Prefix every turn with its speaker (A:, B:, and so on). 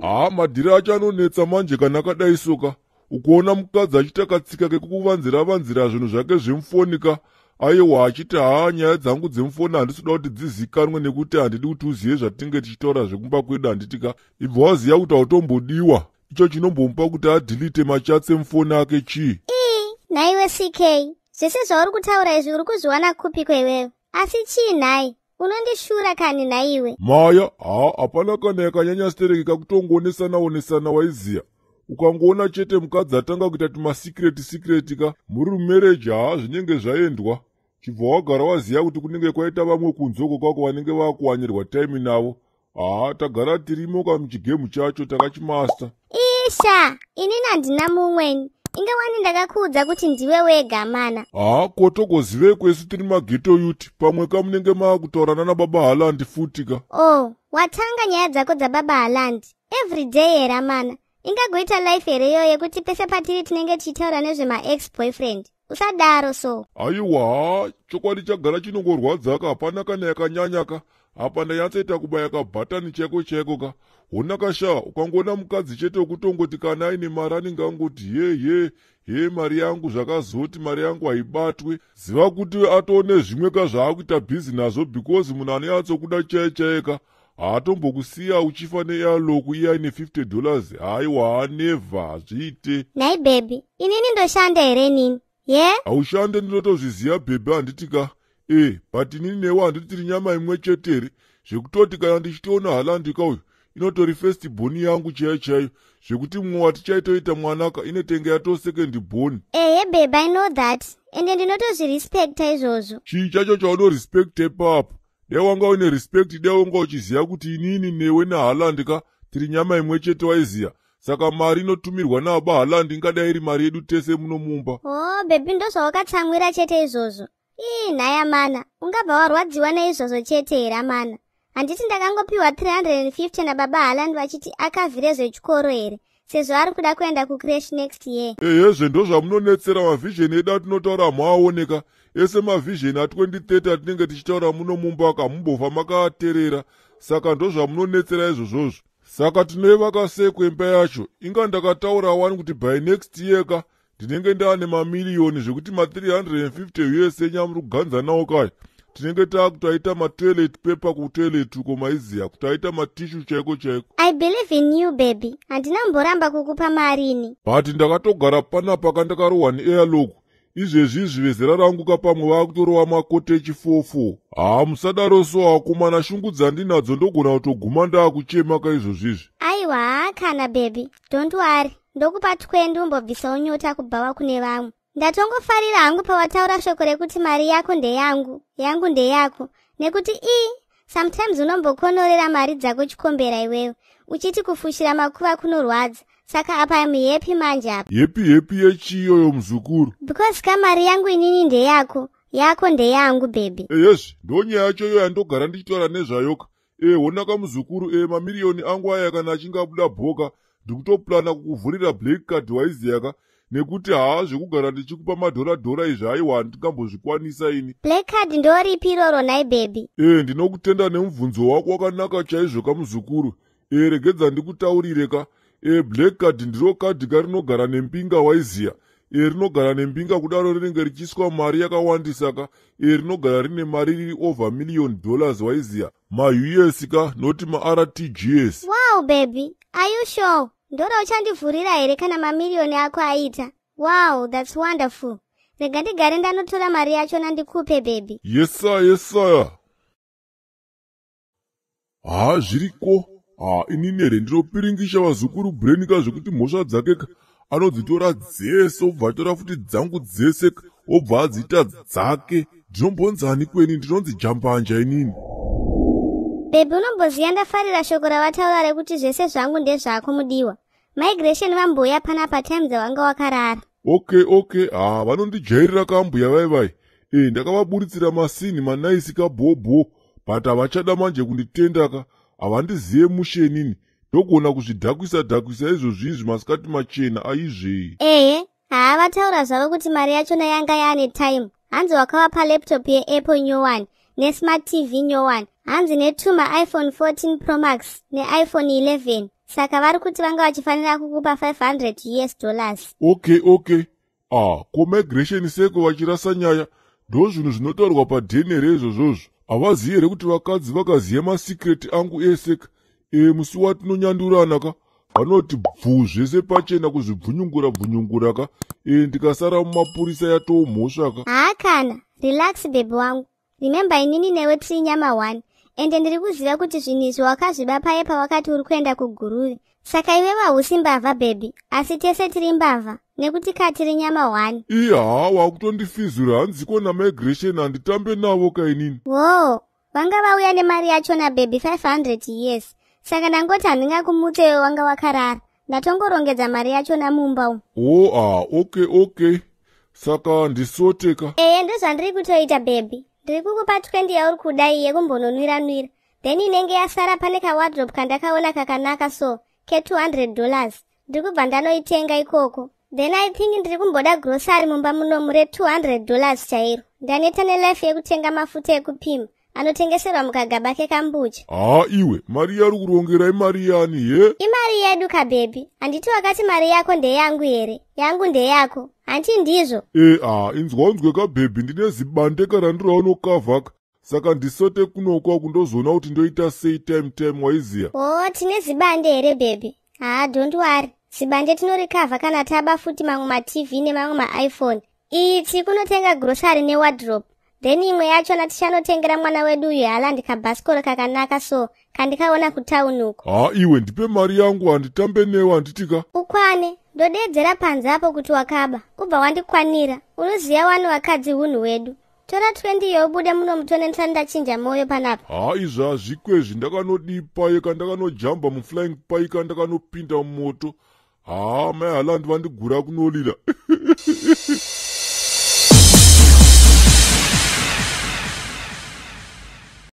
A: haa madhiri acho anonetsa manje kana akadaisoka ukuona mukadzi achitakatsika kekukuvanzira vanzira zvinhu zvake zvemufoni aiwa achiti haa nyaya dzangu dzemufoni handisida kuti dzizikanwe nekuti handidi kuti uzive zvatinenge tichitaura zvekumba kwedu handitika ibva waziva kuti hautombodiwa. Icho chinombomupa kuti adhilite machatsi emufoni ake chii?
B: Ii nhaiwe ck zvese zvauri kutaura izvi uri kuzviwana kupiko iwewo asi chii nhai unondishura kani nhaiwe
A: maya haa hapana kana yakanyanya siterekeka kutongoonесana-onesana waiziya. Ukangoona chete mukadzi atanga kuita timasikireti sikireti ka muri mumereji haa zvinenge zvaendwa. Chibva wagara waziva kuti kunenge kwaita vamwe kunzoko kwako vanenge vakuwanyirwa taimi navo. Haa tagara tirimo kamuchigemu chacho takachimasta
B: isha inini handina mumweni inge wani ndakakuudza kuti ndiwe wega mana.
A: Haa kotogozivei kwesu tiri mageto yuti. Pamwe kamunenge maakutaurana nababa halandi futi ka.
B: O oh, watanga nyaya dzako dzababa halandi every day hera mana. Ingagoita life here iyo yekuti pese patiri tinenge tichitaura nezvemaex boyfriend usadaro so.
A: Aiwa chokwadi chagara chinongorwadza ka hapana kana yakanyanyaka apa ndanyatsoita kubaya kabhatani chaiko chaiko ka. Hona kasha ukangoona mukadzi chete wekutongoti kana aine mari anenge angoti ye ye ye mari yangu zvakazoti mari yangu haibatwe ziva kuti atoone zvimwe ka zvaakuita bhizi nazvo because munhu anonyatsokuda chai chaika haatombokusiya uchifa neairloku iye aine 50 dollars. Haiwa neva hazviite.
B: Nhai bhebi inini ndoshanda here nini ye?
A: Haushande ndinotozviziva bhebhi handiti ka e but inini newe handiti tiri nyama imwe chetere zvekutoti kana ndichitoona halandika uyu inotori first bhoni yangu chaiyo chaiyo zvekuti mumwe watichaitoita mwanaka inetenge yato second bhoni.
B: Ehe bebe i know that. Ende ndinotozvirespekta izvozvo.
A: Chii chacho chaunorespekta ipapo dai wanga uine respekti dai wanga uchiziva kuti inini newe nehalandika tiri nyama imwe chete waiziya saka mari inotumirwa naaba halandi ingadai iri mari yedu tese muno mumba.
B: O oh, bhebi ndozvawakatsamwira chete izvozvo. Ii nhaya mana ungabva warwadziwa neizvozvo chete hera mana? Handiti ndakangopiwa 350 nababa haland vachiti akavhire zvechikoro here sezvo ari kuda kuenda kucrash next year.
A: Ehezve ndo zvamunonetsera mavhizheni edu atinotaura maaoneka ese mavhizheni a2030 atinenge tichitaura muno mumba kamumbobva makaaterera saka ndo zvamunonetsera izvozvozvo saka tinoivaka sei kwemba yacho. Inga ndakataura wani kuti by next year ka ndinenge ndaane mamiriyoni zvekuti ma350 usa nyamuri kuganza nawo kaya. Tinenge taakuti aita matoilet paper kutoilet uko maiziya kuti aita matishu chaiko chaiko.
B: I believe in you baby. Handina mboramba kukupa marini.
A: But ndakatogara panapa kandakarohwa neairlog izvezvi zvivezera rangu kapamwe vaakutorowa makotechi 44 haa musadaro so akomana shungu dzandinadzo ndogona kutoguma ndaakuchema kaizvozvizvi
B: aiwa haakana baby don't worry ndokupa twendi umbobvisa unyota kubvawa kune vamwe. Ndatongofarira hangu pawataura shoko rekuti mari yako ndeyangu yangu ndeyako. Nekuti ii sometimes unombokonorera mari dzako chikombera iwewo uchiti kufushira makuva kunorwadza saka apa muhepi manje apa
A: hepi hepi yechiyoyo muzukuru
B: because kamari yangu inini ndeyako yako ndeyangu bhebi
A: eyezve ndo nyaya yacho iyo yandogara ndichitaura nezvayoka. E hona kamuzukuru e mamiriyoni angu aya kana achinge abuda bhoka ndikutopurana kukuvhurira black card waiziyaka nekuti haa zvekugara ndichikupa madhora dhora izvi aiwa handingambozvikwanisa ini.
B: Black card ndoripi iroro nai bhebi
A: e ndinokutenda nemubvunzo wako wakanaka chaizvo kamuzukuru. E regedza ndikutaurire ka e black card ndiro kadhi ka rinogara nembinga waiziya. E rinogara nembinga kudaro rinenge richiiswa mari yakawandisa ka e rinogara rine mari riri over million dollars waiziya. Maus ka noti martgs
B: wow baby. Are you sure? Ndora uchandivhurira here kana mamiriyoni ako aita? Wow thats wonderful. Rega ndigare ndanotora mari yachona ndikupe bebi
A: yesaya yesaya haa zviriko haa inini here ndinopiringisha vazukuru brenika zvekuti mhosva dzake anodzitora dzese obva atora futi dzangu dzese obva adziita dzake? Ndinombonzani kweni ndinonzi jambanja inini.
B: Bebi unomboziva ndafarira shoko ravataura rekuti zvese zvangu ndezvako mudiwa. Migration vambuya panapa time dzavanga wakarara.
A: Okay okay ha vanondijairira kambuya vaivai e ndakavaburitsira masini manaisi kabhobho but havachada manje kunditendaka havandizive mushenini ndogona kuzvidhakwisa dhakwisa izvozvizvi masikati machena aizvei.
B: Ehe haa vataura zvavo kuti mari yachona yanga yaane time. Hanzi wakavapa laptop yeapple new one nesmart tv new one hanzi netuma iphone 14 pro max neiphone 11 saka vari kuti vanga vachifanira kukupa 500 us dollars.
A: Okay okay. Ah comigration seko vachirasa nyaya? Ndo zvinhu zvinotaurwa padhenere izvozvozvo havazivi here kuti vakadzi vakaziva masikireti angu eseka e musi watinonyandurana ka vanoti bvu zvese pachena kuzvibvunyungura bvunyungura ka e ndikasara mumapurisa yatomhosva ka
B: haa kana. Relax bebi wangu. Remembe inini newe tiri nyama 1 ende ndiri kuziva kuti zvinhu izvi wakazviba paye pawakati uri kuenda kuguruve saka ive vahusi mbavha bebi asi tese tiri mbavha nekuti katiri nyama 1
A: iye haa wakutondifizura hanziko namigration handitambe navo kainini?
B: Wo vanga vauya nemari yachona bebi 500 years. Saka ndangoti handingakumutsewe wanga wakarara. Ndatongorongedza mari yachona mumba umu.
A: O a okay okay. Saka ndisoteka
B: eye ndozvandiri kutoita bebi ndiri kukupa 20 yauri kuda iye kumbononwira-nwira then inenge yasara pane kawadrop kandakaona kakanaka so ke200 dollars. Ndiri kubva ndanoitenga ikoko. Then i think ndiri kumboda grosary mumba munomu re200 dollars chairo. Ndaneta nelife yekutenga mafuta ekupima. Anotengeserwa mukagaba kekambucha
A: haa iwe mari yari kurongera imari yani ye
B: imari yedu kabhebi handiti wakati mari yako ndeyangu here? Yangu ndeyako. Handi ndizvo.
A: E a inzwanzwe kabhebhi ndine zibandeka randiraunokavhaka saka ndisote kunokwa kundozoona kuti ndoita sei time time waiziya.
B: O tine zibande here bhebhi haa dont wari zibande tinorikavha kana taba futi mamwe matv nemamwe maiphone. Iti kunotenga grosary newadrop then imwe yachona tichanotengera mwana wedu uyu halandi kabhasikoro kakanaka so kandikaona kutauni uko
A: haa iwe ndipe mari yangu handitambe newe handitika.
B: Ukwane ndodedzera panze apo kuti wakaba. Ubva wandikwanira unoziva wani wakadzi unhu wedu tora 20 youbude muno mutone ndisati ndachinja mwoyo panapa
A: haa izvi hazvikwezvi ndakanodipaye kandakanojamba muflying pai kandakanopinda mumoto. Haa mai halandi vandigura kunolira